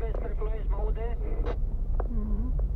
Hercules, Hercules, mă aude? Mm-hmm.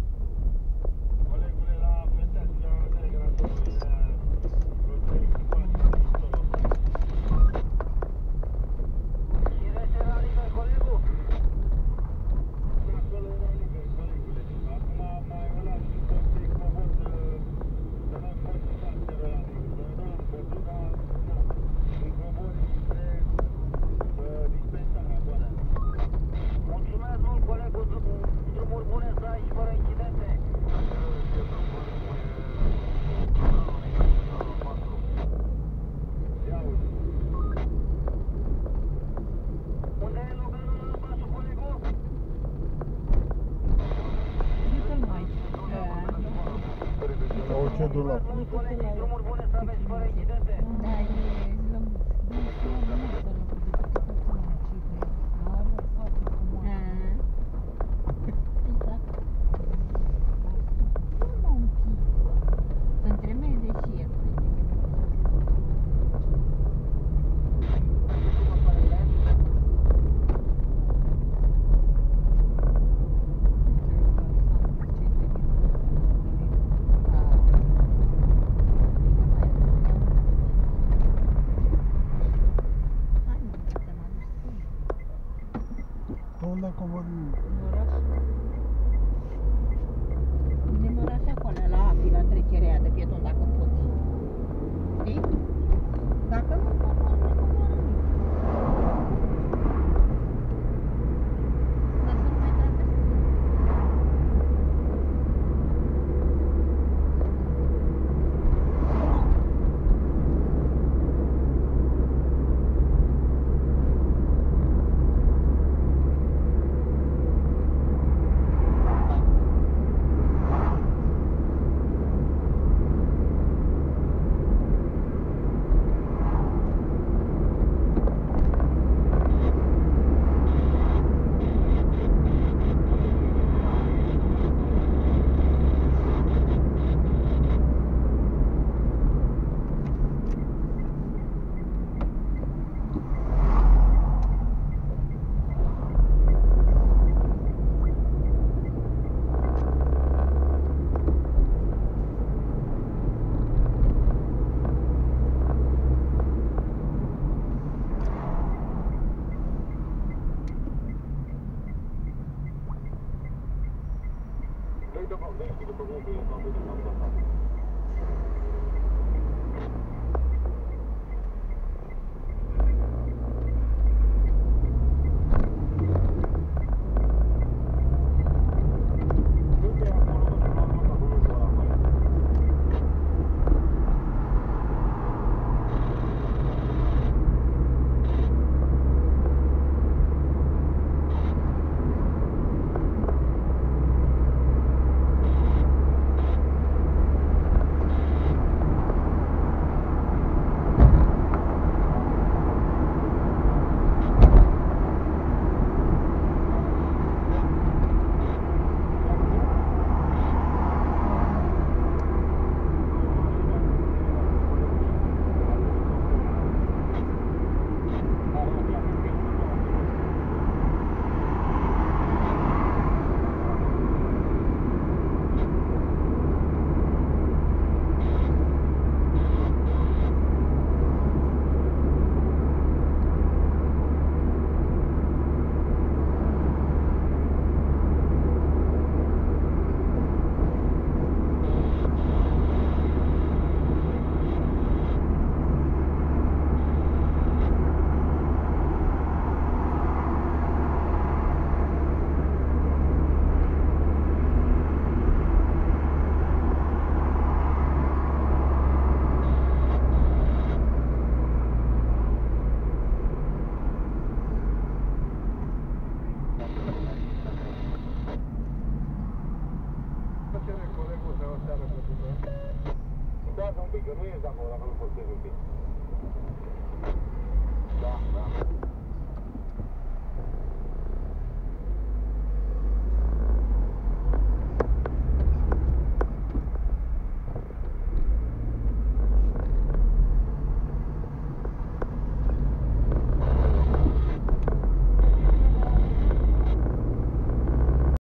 ce dulap. Numuri bune să aveți fără incidente. Da, e lămut. como el... ainda vocês que perguntem a cere colegul să o seară plăcută. Uitați un pic, că nu ești acolo, dacă nu postezi un pic. Da, da.